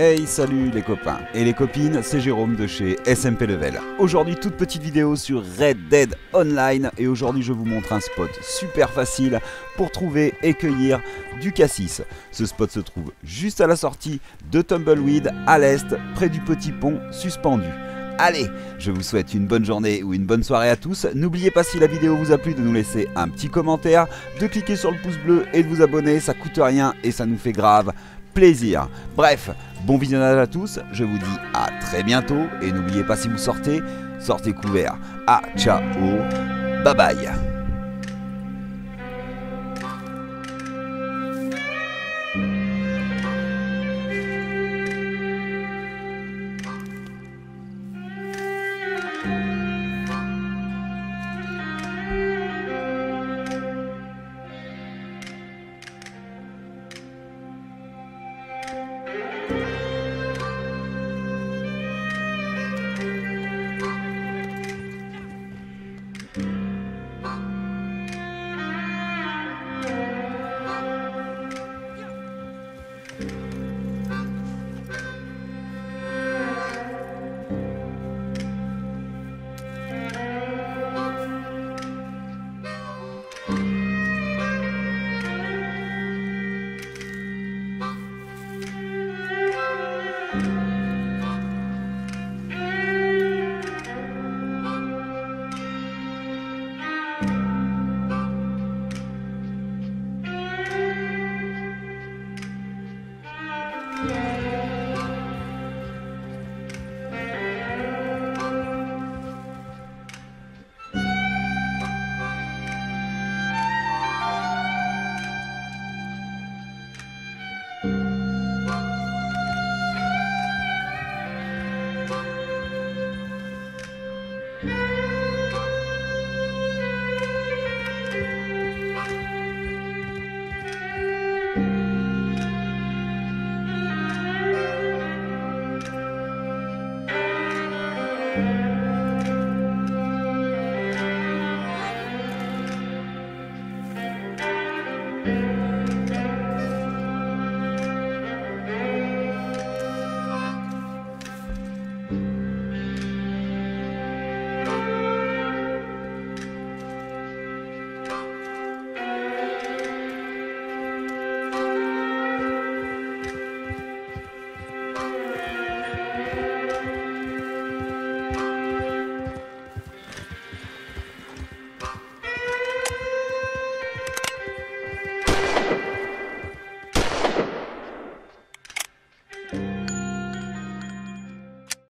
Hey salut les copains et les copines, c'est Jérôme de chez SMP Level. Aujourd'hui toute petite vidéo sur Red Dead Online et aujourd'hui je vous montre un spot super facile pour trouver et cueillir du cassis. Ce spot se trouve juste à la sortie de Tumbleweed à l'est près du petit pont suspendu. Allez, je vous souhaite une bonne journée ou une bonne soirée à tous. N'oubliez pas si la vidéo vous a plu de nous laisser un petit commentaire, de cliquer sur le pouce bleu et de vous abonner, ça coûte rien et ça nous fait grave plaisir. Bref, bon visionnage à tous, je vous dis à très bientôt et n'oubliez pas si vous sortez, sortez couvert. Ah ciao, bye bye.